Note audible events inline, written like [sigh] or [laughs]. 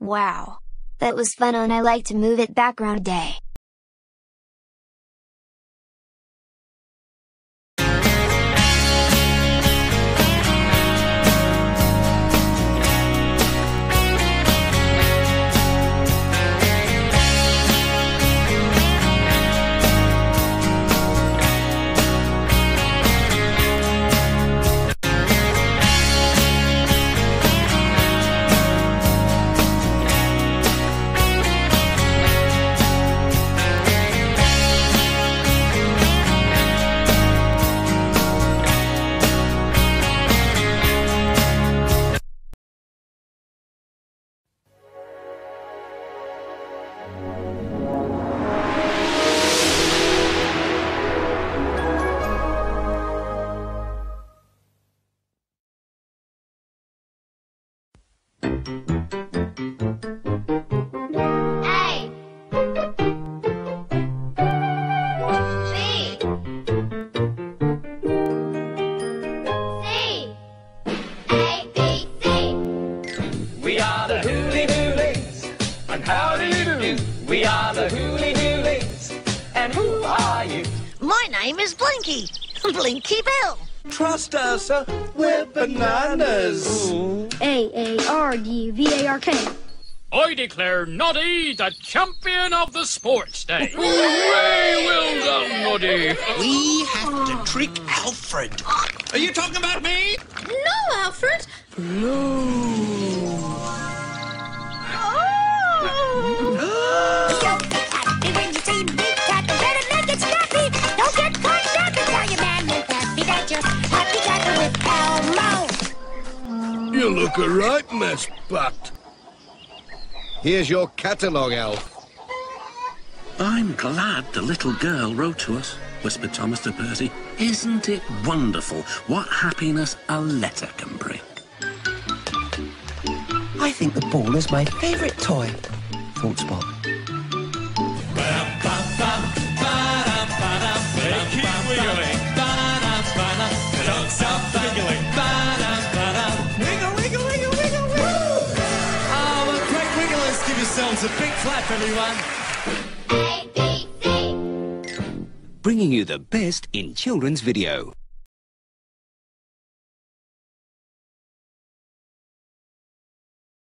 Wow. That was fun and I like to move it background day. Trust us, uh, we're bananas. A A R D V A R K. I declare Noddy the champion of the sports day. [laughs] Hooray! Well done, Noddy. We have to trick Alfred. Are you talking about me? No, Alfred. Don't You look a right mess, Bat. Here's your catalogue, Alf. I'm glad the little girl wrote to us, whispered Thomas to Percy. Isn't it wonderful what happiness a letter can bring? I think the ball is my favourite toy, thought Spot. Give a big clap, everyone. A, B, C. Bringing you the best in children's video.